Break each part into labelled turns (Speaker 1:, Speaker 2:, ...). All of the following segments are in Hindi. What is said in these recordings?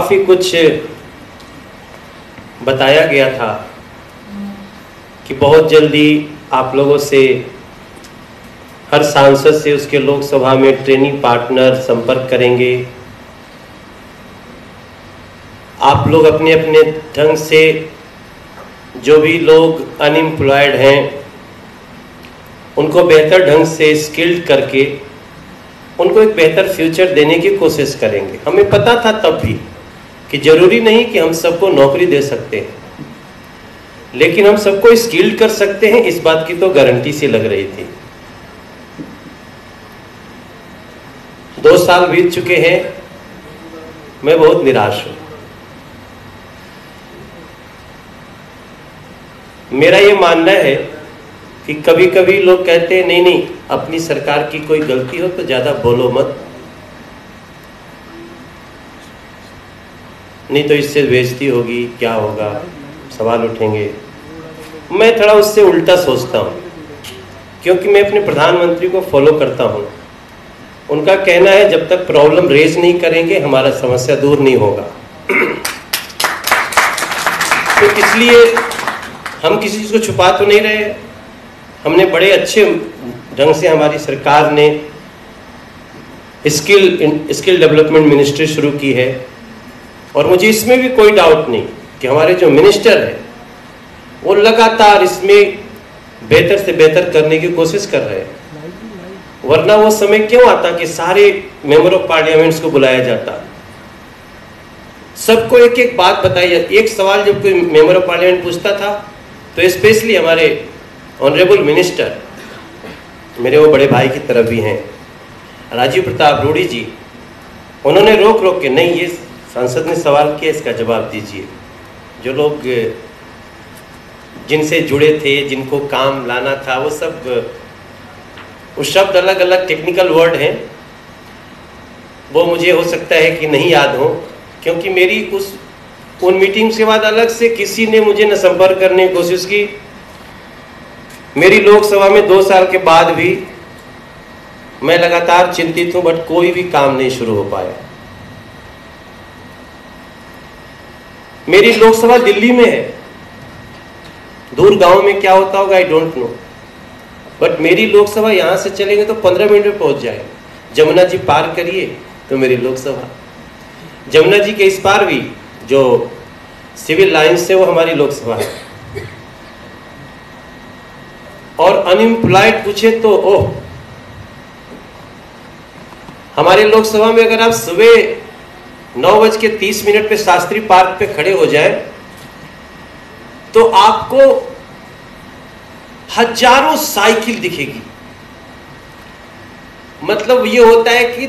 Speaker 1: काफ़ी कुछ बताया गया था कि बहुत जल्दी आप लोगों से, हर सांसद से उसके लोकसभा में ट्रेनिंग पार्टनर संपर्क करेंगे। आप लोग अपने अपने ढंग से जो भी लोग अनएम्प्लॉयड हैं, उनको बेहतर ढंग से स्किल्ड करके, उनको एक बेहतर फ्यूचर देने की कोशिश करेंगे। हमें पता था तब भी कि ज़रूरी नहीं कि हम सबको नौकरी दे सकते हैं। लेकिन हम सबको स्किल्ड कर सकते हैं, इस बात की तो गारंटी सी लग रही थी। दो साल बीत चुके हैं, मैं बहुत निराश हूँ। मेरा ये मानना है कि कभी कभी लोग कहते हैं, नहीं नहीं, अपनी सरकार की कोई गलती हो तो ज़्यादा बोलो मत। नहीं तो इससे बेजती होगी, क्या होगा? सवाल उठेंगे। मैं थोड़ा उससे उल्टा सोचता हूँ, क्योंकि मैं अपने प्रधानमंत्री को फॉलो करता हूँ। उनका कहना है, जब तक प्रॉब्लम रेज नहीं करेंगे, हमारा समस्या दूर नहीं होगा। तो इसलिए हम किसी चीज़ को छुपा तो नहीं रहे। हमने बड़े अच्छे ढंग से हमारी सरकार ने स्किल स्किल डेवलपमेंट मिनिस्ट्री शुरू की है। और मुझे इसमें भी कोई डाउट नहीं कि हमारे जो मिनिस्टर है, वो लगातार इसमें बेहतर से बेहतर करने की कोशिश कर रहे हैं। वरना वो समय क्यों आता कि सारे मेंबर ऑफ़ पार्लियामेंट्स को बुलाया जाता? सबको एक एक बात बताई जाती। एक सवाल जब कोई मेंबर ऑफ़ पार्लियामेंट पूछता था तो स्पेशली हमारे ऑनरेबल मिनिस्टर मेरे वो बड़े भाई की तरफ़ भी हैं, राजीव प्रताप रूढ़ी जी, उन्होंने रोक रोक के, नहीं, ये सांसद ने सवाल किया, इसका जवाब दीजिए। जो लोग जिनसे जुड़े थे, जिनको काम लाना था, वो सब वो शब्द अलग अलग टेक्निकल वर्ड हैं। वो मुझे हो सकता है कि नहीं याद हो, क्योंकि मेरी उस, उन मीटिंग के बाद अलग से किसी ने मुझे न संपर्क करने की कोशिश की। मेरी लोकसभा में दो साल के बाद भी मैं लगातार चिंतित हूँ, बट कोई भी काम नहीं शुरू हो पाया। मेरी लोकसभा दिल्ली में है। दूर गाँव में क्या होता होगा आई डोंट नो बट मेरी लोकसभा यहाँ से चलेंगे तो पंद्रह मिनट में पहुँच जाए जमुना जी पार करिए तो मेरी लोकसभा। जमुना जी के इस पार भी जो सिविल लाइन्स से वो हमारी लोकसभा है। और अनएम्प्लॉयड पूछे तो ओह! हमारे लोकसभा में अगर आप सुबह नौ बज के तीस मिनट पे शास्त्री पार्क पे खड़े हो जाए तो आपको हज़ारों साइकिल दिखेगी। मतलब ये होता है कि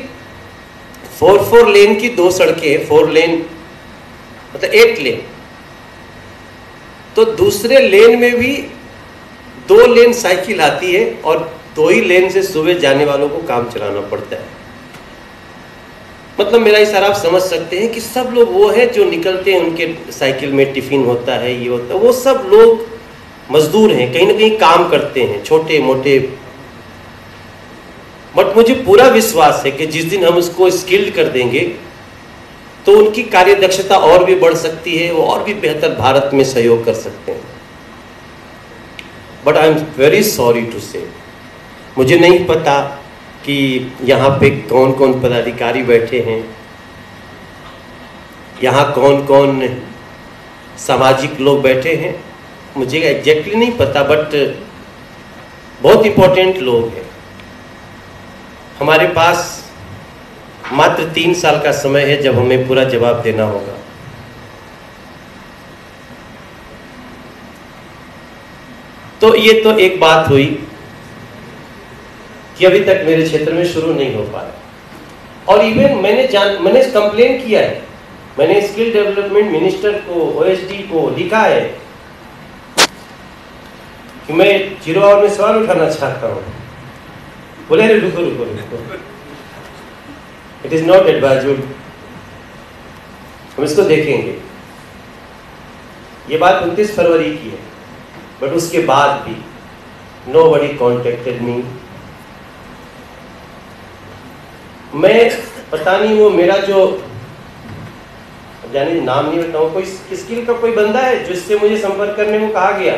Speaker 1: फोर फोर लेन की दो सड़कें फोर लेन मतलब एट लेन। तो दूसरे लेन में भी दो लेन साइकिल आती है और दो ही लेन से सुबह जाने वालों को काम चलाना पड़ता है। मतलब मेरा इशारा आप समझ सकते हैं कि सब लोग वो है जो निकलते हैं, उनके साइकिल में टिफ़िन होता है, ये होता है। वो सब लोग मजदूर हैं, कहीं ना कहीं काम करते हैं, छोटे, मोटे। बट मुझे पूरा विश्वास है कि जिस दिन हम उसको स्किल्ड कर देंगे तो उनकी कार्य दक्षता और भी बढ़ सकती है, वो और भी बेहतर भारत में सहयोग कर सकते हैं। But I am very sorry to say. मुझे नहीं पता कि यहाँ पे कौन कौन पदाधिकारी बैठे हैं? यहाँ कौन कौन सामाजिक लोग बैठे हैं? मुझे एग्जैक्टली नहीं पता बट बहुत इम्पोर्टेंट लोग हैं। हमारे पास मात्र तीन साल का समय है जब हमें पूरा जवाब देना होगा। तो ये तो एक बात हुई। कि अभी तक मेरे क्षेत्र में शुरू नहीं हो पाया। और इवन मैंने जान, मैंने कंप्लेन किया है। मैंने स्किल डेवलपमेंट मिनिस्टर को ओएसडी को लिखा है कि मैं ज़ीरो आवर में सवाल उठाना चाहता हूँ। बोले, अरे रुको रुको रुको। इट इज़ नॉट एडवाइजेबल हम इसको देखेंगे। ये बात उनतीस फरवरी की है बट उसके बाद भी नो बडी कॉन्टेक्टेड मी मैं पता नहीं वो मेरा जो जाने नाम नहीं बताऊँ, कोई स्किल का कोई बंदा है जिससे मुझे संपर्क करने को कहा गया?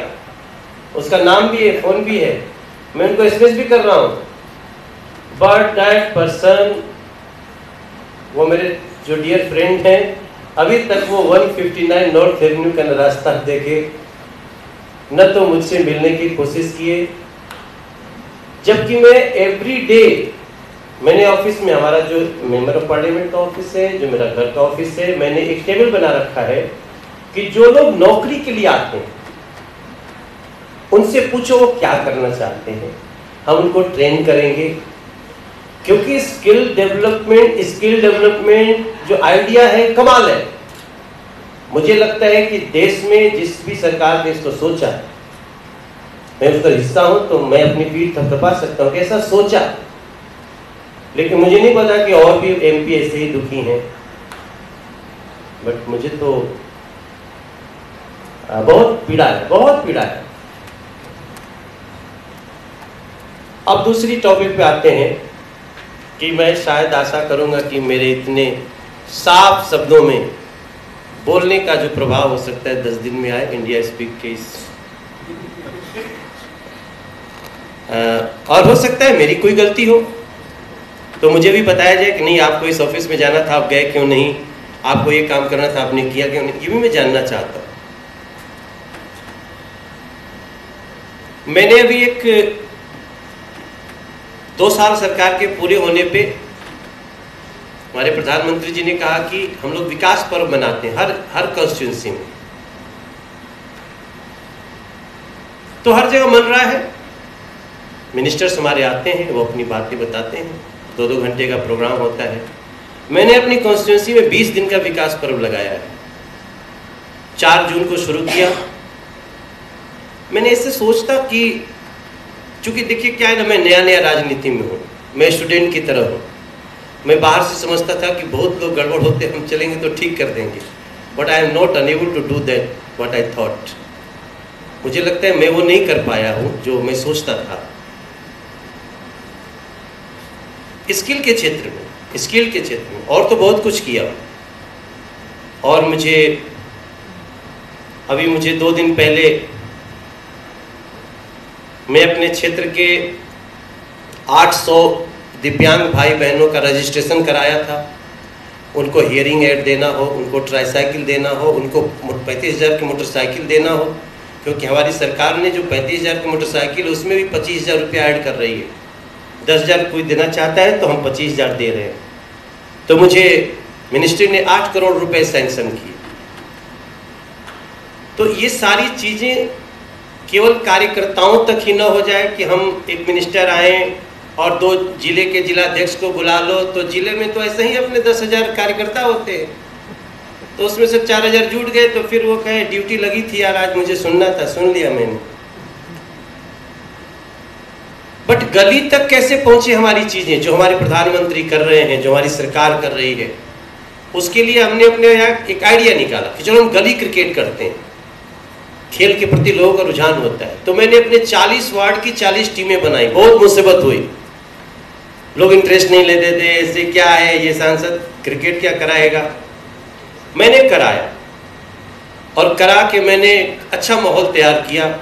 Speaker 1: उसका नाम भी है, फ़ोन भी है। मैं उनको एस भी कर रहा हूँ। बट दैट पर्सन वो मेरे जो डियर फ्रेंड हैं, अभी तक वो 159 नॉर्थ एवेन्यू का रास्ता देखे। न तो मुझसे मिलने की कोशिश किए। जबकि मैं एवरी डे मैंने ऑफ़िस में हमारा जो मेंबर ऑफ़ पार्लियामेंट का ऑफ़िस है, जो मेरा घर का ऑफ़िस है, मैंने एक टेबल बना रखा है कि जो लोग नौकरी के लिए आते हैं, उनसे पूछो वो क्या करना चाहते हैं। हम उनको ट्रेन करेंगे, क्योंकि स्किल डेवलपमेंट स्किल डेवलपमेंट जो आइडिया है, कमाल है। मुझे लगता है कि देश में जिस भी सरकार ने इसको सोचा, मैं उसका हिस्सा हूँ तो मैं अपनी पीठ थपथपा सकता हूँ कि ऐसा सोचा। लेकिन मुझे नहीं पता कि और भी एम पी ऐसे ही दुखी हैं। बट मुझे तो बहुत पीड़ा है, बहुत पीड़ा है। अब दूसरी टॉपिक पे आते हैं कि मैं शायद आशा करूँगा कि मेरे इतने साफ़ शब्दों में बोलने का जो प्रभाव हो सकता है, दस दिन में आए इंडिया स्पीक के इस और हो सकता है मेरी कोई गलती हो। तो मुझे भी बताया जाए कि नहीं, आपको इस ऑफ़िस में जाना था, आप गए क्यों नहीं? आपको ये काम करना था, आपने किया क्यों नहीं? ये भी मैं जानना चाहता हूँ। मैंने अभी एक, दो साल सरकार के पूरे होने पे हमारे प्रधानमंत्री जी ने कहा कि हम लोग विकास पर्व मनाते हैं, हर हर कॉन्स्टिट्यूंसी में। तो हर जगह मन रहा है। मिनिस्टर्स हमारे आते हैं, वो अपनी बातें बताते हैं। दो दो घंटे का प्रोग्राम होता है। मैंने अपनी कॉन्स्टिट्यूंसी में 20 दिन का विकास पर्व लगाया है। चार जून को शुरू किया। मैंने ऐसे सोचता कि चूँकि देखिए क्या है ना, मैं नया नया राजनीति में हूँ, मैं स्टूडेंट की तरह हूँ। मैं बाहर से समझता था कि बहुत लोग गड़बड़ होते, हम चलेंगे तो ठीक कर देंगे। But I am not unable to do that what I thought मुझे लगता है मैं वो नहीं कर पाया हूँ, जो मैं सोचता था। स्किल के क्षेत्र में, स्किल के क्षेत्र में, और तो बहुत कुछ किया। और मुझे, अभी मुझे दो दिन पहले मैं अपने क्षेत्र के 800 दिव्यांग भाई बहनों का रजिस्ट्रेशन कराया था। उनको हियरिंग एड देना हो, उनको ट्राईसाइकिल देना हो, उनको पैंतीस हज़ार की मोटरसाइकिल देना हो, क्योंकि हमारी सरकार ने जो पैंतीस हज़ार की मोटरसाइकिल उसमें भी पच्चीस हज़ार रुपया ऐड कर रही है। दस हज़ार कोई देना चाहता है तो हम पच्चीस हज़ार दे रहे हैं। तो मुझे मिनिस्ट्री ने आठ करोड़ रुपए सैंक्शन किए। तो ये सारी चीज़ें केवल कार्यकर्ताओं तक ही न हो जाए कि हम एक मिनिस्टर आए और दो ज़िले के जिलाध्यक्ष को बुला लो तो ज़िले में तो ऐसे ही अपने दस हज़ार कार्यकर्ता होते। हैं तो उसमें से चार हज़ार जुट गए तो फिर वो कहे ड्यूटी लगी थी यार, आज मुझे सुनना था, सुन लिया मैंने। बट गली तक कैसे पहुँचे हमारी चीज़ें, जो हमारे प्रधानमंत्री कर रहे हैं, जो हमारी सरकार कर रही है? उसके लिए हमने अपने यहाँ एक आइडिया निकाला कि चलो हम गली क्रिकेट करते हैं। खेल के प्रति लोगों का रुझान होता है। तो मैंने अपने 40 वार्ड की 40 टीमें बनाई, बहुत मुसीबत हुई। लोग इंटरेस्ट नहीं लेते थे, ऐसे क्या है ये सांसद? क्रिकेट क्या कराएगा? मैंने कराया। और करा के मैंने अच्छा माहौल तैयार किया।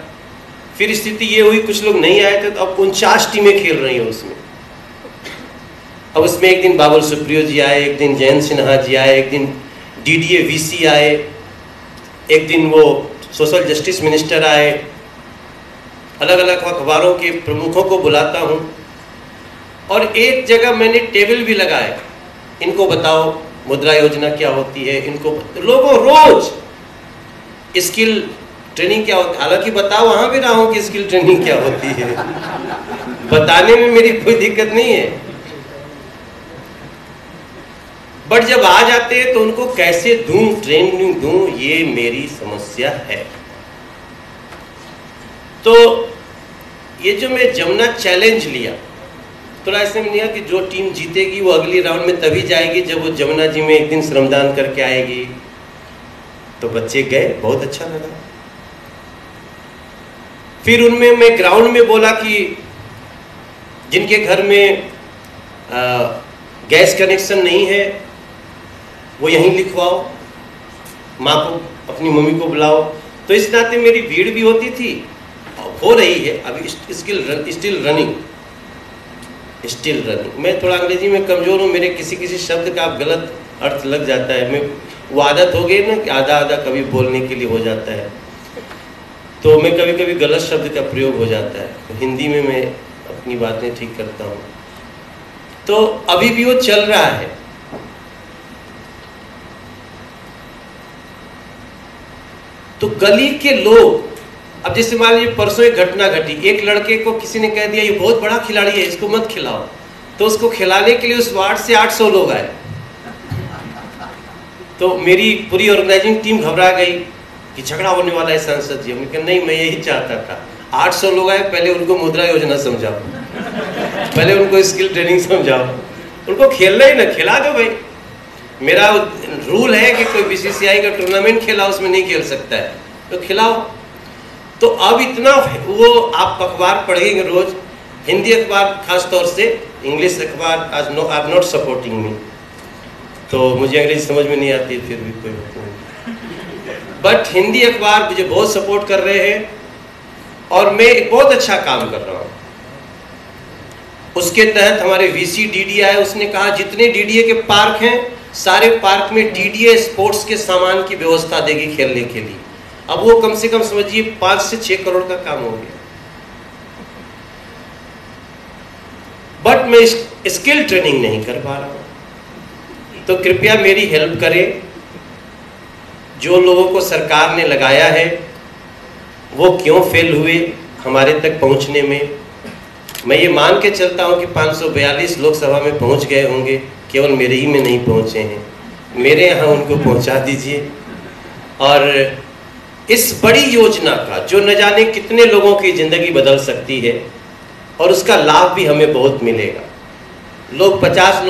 Speaker 1: फिर स्थिति ये हुई, कुछ लोग नहीं आए थे तो अब उनचास टीमें खेल रही हैं उसमें। अब उसमें एक दिन बाबुल सुप्रियो जी आए, एक दिन जयंत सिन्हा जी आए, एक दिन D D A V C आए, एक दिन वो सोशल जस्टिस मिनिस्टर आए। अलग अलग अखबारों के प्रमुखों को बुलाता हूँ। और एक जगह मैंने टेबल भी लगाए। इनको बताओ, मुद्रा योजना क्या होती है? इनको लोगों रोज स्किल ट्रेनिंग क्या होती? है हालाँकि बताओ, वहाँ भी रहा हूँ कि स्किल ट्रेनिंग क्या होती है। बताने में मेरी कोई दिक्कत नहीं है। बट जब आ जाते हैं तो उनको कैसे दूँ ट्रेनिंग दूँ, ये मेरी समस्या है। तो ये जो मैं जमुना चैलेंज लिया, थोड़ा ऐसे में लिया कि जो टीम जीतेगी, वो अगली राउंड में तभी जाएगी जब वो जमुना जी में एक दिन श्रमदान करके आएगी। तो बच्चे गए, बहुत अच्छा लगा। फिर उनमें मैं ग्राउंड में बोला कि जिनके घर में आ, गैस कनेक्शन नहीं है वो यहीं लिखवाओ। माँ को अपनी मम्मी को बुलाओ। तो इस नाते मेरी भीड़ भी होती थी हो रही है। अभी skill still running still running मैं थोड़ा अंग्रेज़ी में कमज़ोर हूँ मेरे किसी किसी शब्द का गलत अर्थ लग जाता है। मैं वो आदत हो गई ना कि आधा आधा कभी बोलने के लिए हो जाता है। तो मैं कभी कभी गलत शब्द का प्रयोग हो जाता है। तो हिंदी में मैं अपनी बातें ठीक करता हूँ। तो अभी भी वो चल रहा है। तो गली के लोग, अब जैसे मान लीजिए परसों एक घटना घटी, एक लड़के को किसी ने कह दिया, ये बहुत बड़ा खिलाड़ी है, इसको मत खिलाओ। तो उसको खिलाने के लिए उस वार्ड से 800 लोग आए। तो मेरी पूरी ऑर्गेनाइजिंग टीम घबरा गई। कि झगड़ा होने वाला है सांसद जी। हमने कहा, नहीं, मैं यही चाहता था। 800 लोग आए, पहले उनको मुद्रा योजना समझाओ। पहले उनको स्किल ट्रेनिंग समझाओ। उनको खेलना ही ना, खिला दो भाई। मेरा रूल है कि कोई बीसीसीआई का टूर्नामेंट खेला, उसमें नहीं खेल सकता है। तो खिलाओ। तो अब इतना वो आप अखबार पढ़ेंगे रोज। हिंदी अखबार खास तौर से, इंग्लिश अखबार, आज no I not supporting me तो मुझे अंग्रेज़ी समझ में नहीं आती, फिर भी कोई नहीं। बट हिंदी अखबार मुझे बहुत सपोर्ट कर रहे हैं और मैं एक बहुत अच्छा काम कर रहा हूँ। उसके तहत हमारे वीसी डीडीआई उसने कहा, जितने डीडीए के पार्क हैं, सारे पार्क में डीडीए स्पोर्ट्स के सामान की व्यवस्था देगी खेलने के लिए। अब वो कम से कम समझिए, पाँच से छह करोड़ का काम हो गया। बट मैं स्किल ट्रेनिंग नहीं कर पा रहा हूँ। तो कृपया मेरी हेल्प करें। जो लोगों को सरकार ने लगाया है, वो क्यों फेल हुए हमारे तक पहुँचने में? मैं ये मान के चलता हूँ कि 542 लोकसभा में पहुँच गए होंगे, केवल मेरे ही में नहीं पहुँचे हैं। मेरे यहाँ उनको पहुँचा दीजिए। और इस बड़ी योजना का, जो न जाने कितने लोगों की ज़िंदगी बदल सकती है, और उसका लाभ भी हमें बहुत मिलेगा। लोग पचास